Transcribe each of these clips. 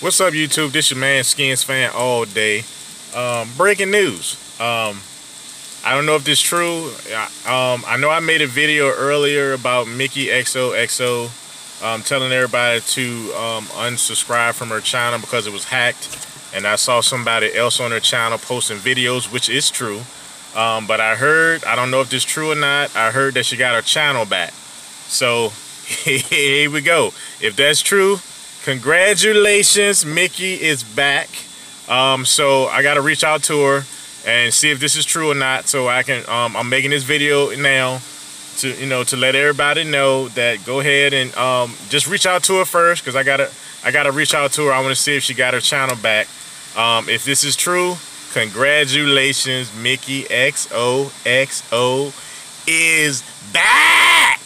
What's up, YouTube? This your man Skins fan all day. Um, breaking news. Um, I don't know if this is true. Um, I know I made a video earlier about Mickey XOXO um, telling everybody to um, unsubscribe from her channel because it was hacked. And I saw somebody else on her channel posting videos, which is true. Um, but I heard, I don't know if this is true or not, I heard that she got her channel back. So here we go. If that's true, congratulations, Mickey is back. Um, so I got to reach out to her and see if this is true or not. So I can, um, I'm making this video now to, you know, to let everybody know that go ahead and um, just reach out to her first because I got to, I got to reach out to her. I want to see if she got her channel back. Um, if this is true, congratulations, Mickey XOXO is back.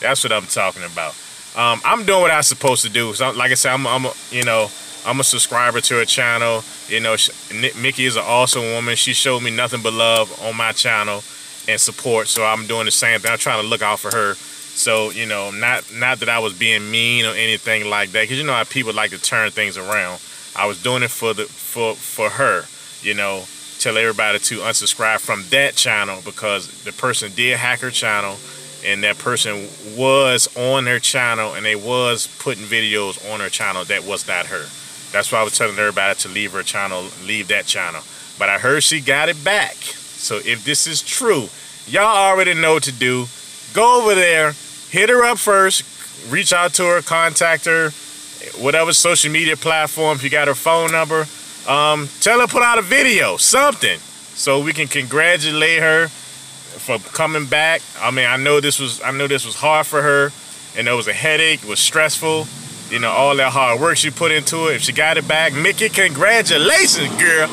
That's what I'm talking about. Um, I'm doing what I'm supposed to do. So, like I said, I'm, I'm a, you know, I'm a subscriber to her channel. You know, she, Mickey is an awesome woman. She showed me nothing but love on my channel and support. So I'm doing the same thing. I'm trying to look out for her. So you know, not not that I was being mean or anything like that, because you know how people like to turn things around. I was doing it for the for for her. You know, tell everybody to unsubscribe from that channel because the person did hack her channel and that person was on her channel and they was putting videos on her channel that was not her. That's why I was telling everybody to leave her channel, leave that channel. But I heard she got it back. So if this is true, y'all already know what to do. Go over there, hit her up first, reach out to her, contact her, whatever social media platform, if you got her phone number, um, tell her put out a video, something, so we can congratulate her for coming back. I mean, I know this was I know this was hard for her, and it was a headache. It was stressful. You know, all that hard work she put into it. If she got it back, Mickey, congratulations, girl.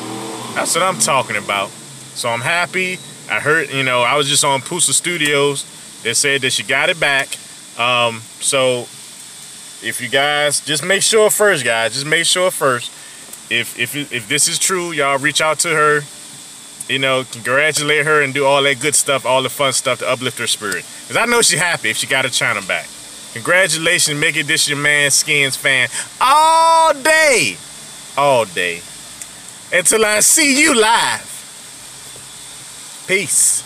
That's what I'm talking about. So I'm happy. I heard, you know, I was just on Pusa Studios. They said that she got it back. Um, so if you guys just make sure first, guys, just make sure first. If if if this is true, y'all reach out to her you know, congratulate her and do all that good stuff, all the fun stuff to uplift her spirit. Because I know she's happy if she got her channel back. Congratulations, Mickey. This your man, Skins fan. All day. All day. Until I see you live. Peace.